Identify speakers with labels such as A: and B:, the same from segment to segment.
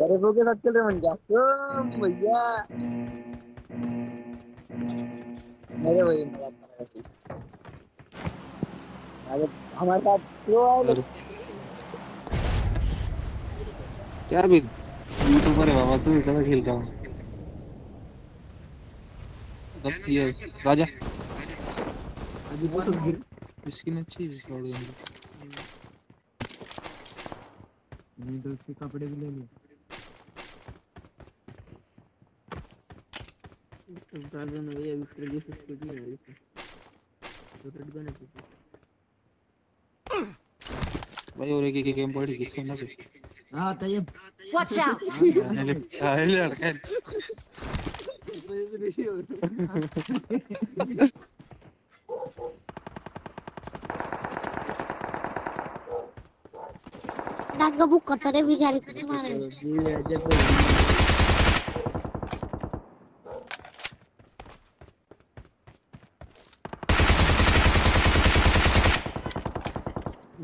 A: गरीबों के साथ चल रहे मन भैया। मेरे वही अरे हमारे साथ क्यों आए
B: क्या भी? यूट्यूबर है बाबा तू कैसा खेल रहा हूँ। ये राजा।
A: अभी तो गिर
B: इसकी ने अच्छी शॉट गई
A: नहीं तो उसके कपड़े भी ले लो गार्डन भैया विक्टर जैसे स्कूटी है इसमें तो। रेड गन है
B: भाई और एक एक गेम पड़ी किसको ना भी
A: हाँ तैयब
C: Watch out!
B: पहले पहले लड़का
D: करता रे बिचारी को मारे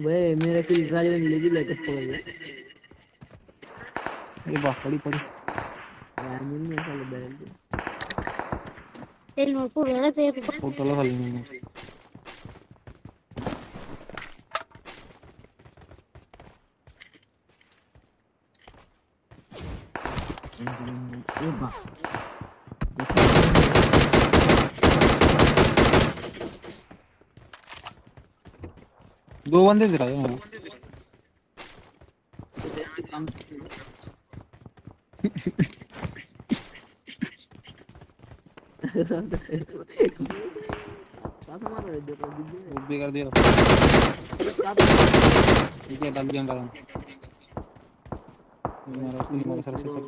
A: वे मेरा किल राजा ने ले लिया कब पकड़ लिया
B: ये बात पड़ी पड़ी।
A: यार मैंने ऐसा लगा है।
D: तेल में पूरा रे ते
B: फ़ोटो लगा ली मैंने
A: ए बा
B: दो बंदे दे रहा है। कर दिया। ठीक है डाल दिया मेरा उसकी सर से चल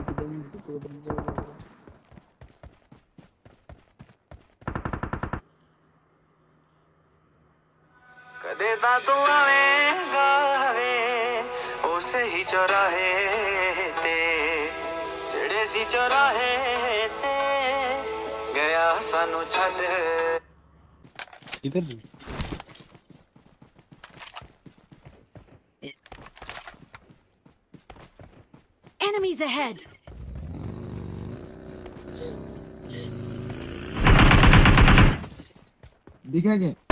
A: एकदम
E: देता तू आवेगा वे उस ही चौराहे ते जेड़े सी चौराहे ते गया सानू छड
B: इधर
C: Enemies ahead!
A: दिखा क्या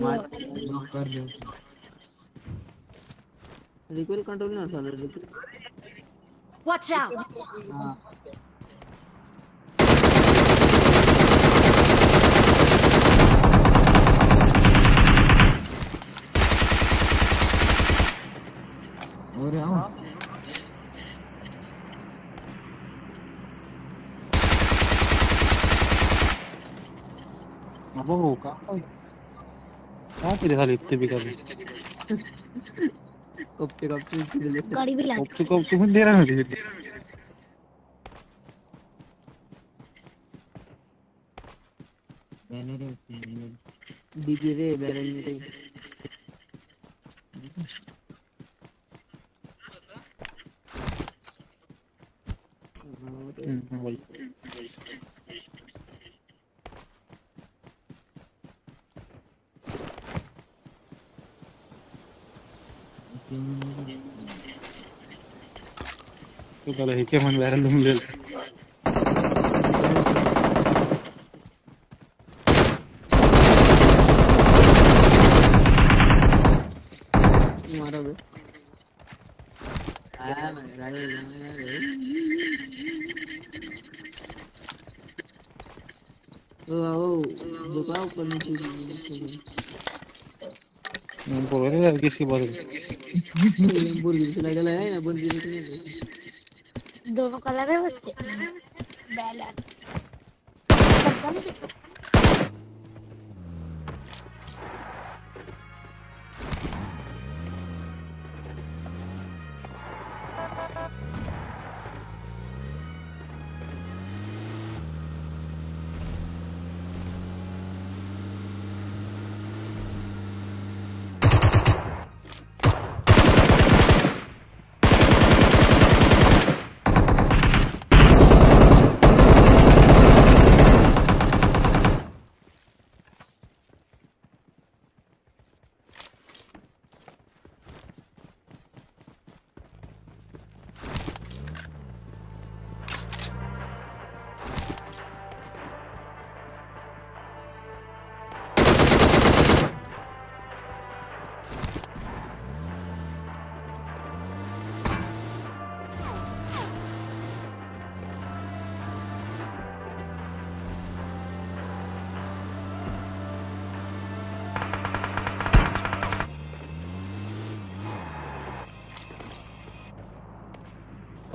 A: मार कर रहे रिकॉइल कंट्रोल ना साला रिकॉइल
C: Watch out!
A: हाँ और आओ
B: अब वो का क्या तेरे साले इतने भी कर रहे
A: कब कब से ले
D: गाड़ी भी ला
B: तो कब तुम दे रहा है मुझे
A: मैंने रे डीपी रे बैरल में रे
B: हम्म, वही तो पहले ही के मन बैरल तुम ले
A: मारा बे आया मैं राजा ओ ओ दुकान पर नीचे
B: मैं बोल रहा है किसकी बात है?
A: बुर्गी से लगा है ना बंदी निकले
D: दोनों कलर है बच्चे। बैलर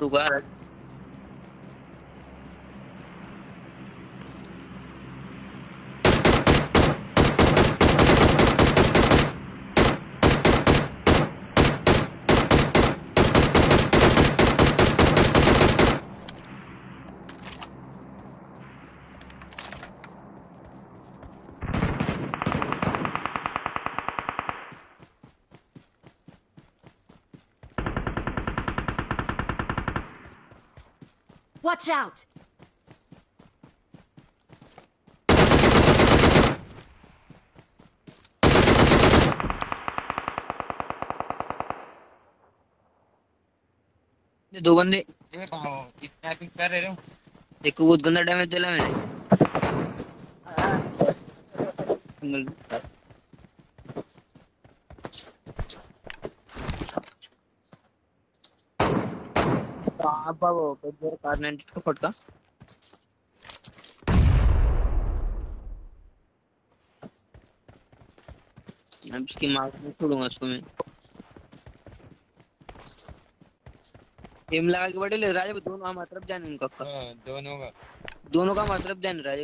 F: रुका
A: Watch out!
F: दो बंदे
G: स्नैपिंग कर रहे हो?
F: को बहुत गंदा डैमेज दिला मैंने। सिंगल बाबा वो पेजर कार 90 को फटका अब इसकी मार में छोड़ूँगा उसको मैं। एम लगा के बड़े ले राजा दोनों हमारी तरफ़ जाने उनका का
G: हाँ, दोनों का।
F: दोनों का हमारी तरफ़ जाने राजा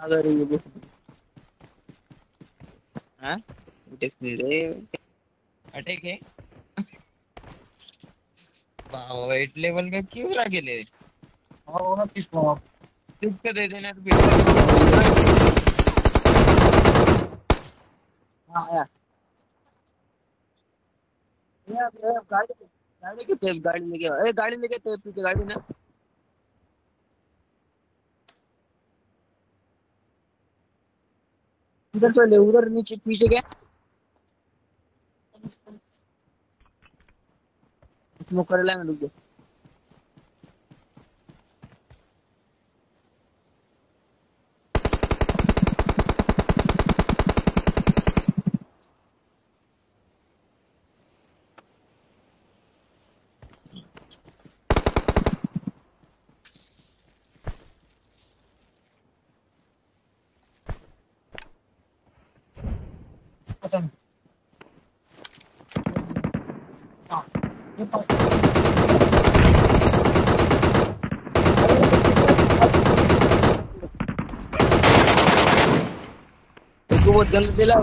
G: वो
F: हाँ
G: लेवल का क्यों रह गेले किसको दे देना तो
F: हाँ गाड़ी गाड़ी के गाड़ी में क्या ए गाड़ी में तेज पीछे गाड़ी ना उधर तो ले उधर नीचे पीछे गया स्मोक कर रुक जा उसको बहुत जल्द दिला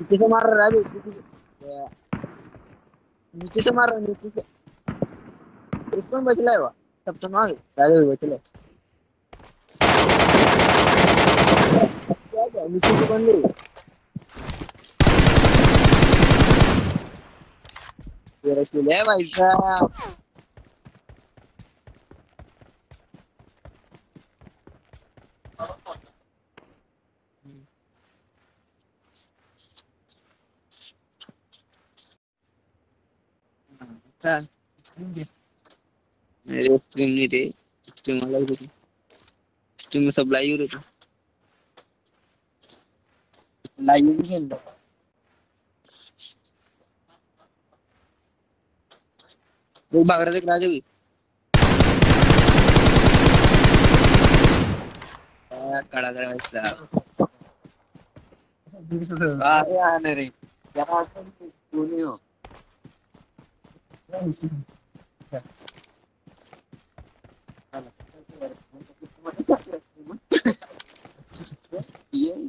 F: नीचे से मार रहा है नीचे से। मार रहा है, नीचे से। इसको बच रहा है वो सब तो मार, राजू भी बच रहा है क्या क्या नीचे से बन गई ये रसूल है भाई साहब हाँ। मेरे स्ट्रीम नहीं थे स्ट्रीम अलग थी स्ट्रीम में सब लाइव रहते लाइव भी खेल रहा वो भाग रहे थे राजा भी। आ, कड़ा साहब।
G: अरे आने रे यार तू नहीं हो? ये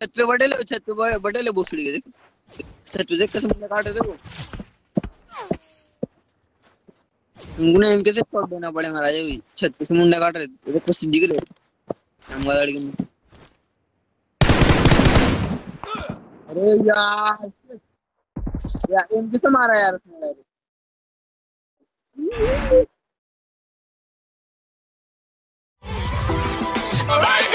F: छत पे बड़े छत पे बड़े ले बोसड़ी के देख छत पे देख कसम काट दे वो उनको एम कैसे पड़ देना पड़ेगा राजा जी छत पे मुंडा काट रहे थे कुछ दिख रहे हम गाड़ी के अरे यार यार एम कैसे मारा यार उसने यार. All right.